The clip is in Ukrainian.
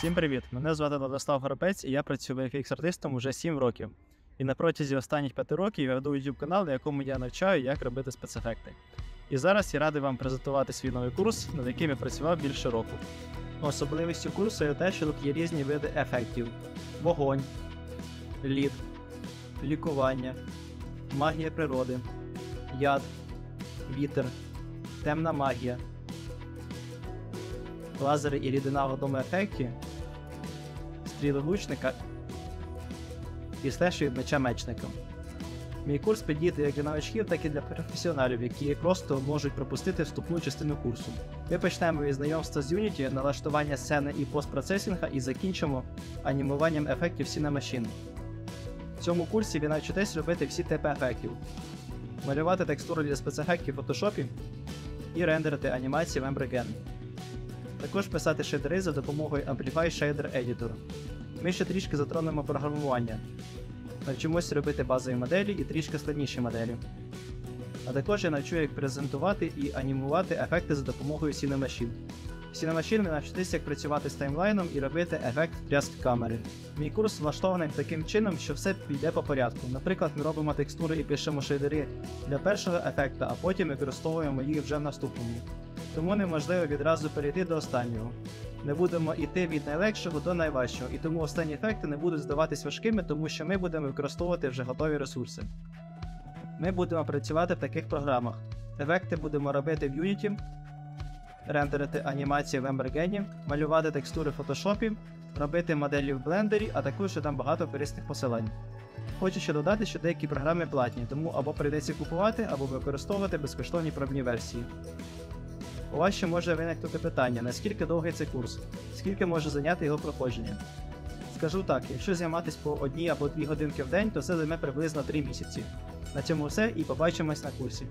Всім привіт! Мене звати Владислав Горобець, і я працюю VFX-артистом уже 7 років. І на протязі останніх 5 років я веду YouTube канал, на якому я навчаю, як робити спецефекти. І зараз я радий вам презентувати свій новий курс, над яким я працював більше року. Особливістю курсу є те, що тут є різні види ефектів: вогонь, лід, лікування, магія природи, яд, вітер, темна магія, лазери і рідина в одному ефекті, стріли лучника і слеші від меча мечника. Мій курс підійде як для новачків, так і для професіоналів, які просто можуть пропустити вступну частину курсу. Ми почнемо від знайомства з Unity, налаштування сцени і постпроцесінга і закінчимо анімуванням ефектів Cinemachine. В цьому курсі ви навчитесь робити всі типи ефектів, малювати текстури для спецефектів в Photoshop і рендерити анімації в Embrgen. Також писати шейдери за допомогою Amplify Shader Editor. Ми ще трішки затронемо програмування. Навчимося робити базові моделі і трішки складніші моделі. А також я навчу, як презентувати і анімувати ефекти за допомогою Cinemachine. В Cinemachine ви навчитеся, як працювати з таймлайном і робити ефект тряск камери. Мій курс влаштований таким чином, що все піде по порядку. Наприклад, ми робимо текстури і пишемо шейдери для першого ефекта, а потім використовуємо їх вже в наступному. Тому неможливо відразу перейти до останнього. Ми будемо йти від найлегшого до найважчого, і тому останні ефекти не будуть здаватись важкими, тому що ми будемо використовувати вже готові ресурси. Ми будемо працювати в таких програмах. Ефекти будемо робити в Unity, рендерити анімації в Embergen, малювати текстури в Photoshop, робити моделі в блендері, а також там багато корисних посилань. Хочу ще додати, що деякі програми платні, тому або прийдеться купувати, або використовувати безкоштовні пробні версії. У вас ще може виникнути питання, наскільки довгий цей курс, скільки може зайняти його проходження. Скажу так, якщо займатися по одній або дві годинки в день, то це займе приблизно 3 місяці. На цьому все і побачимось на курсі.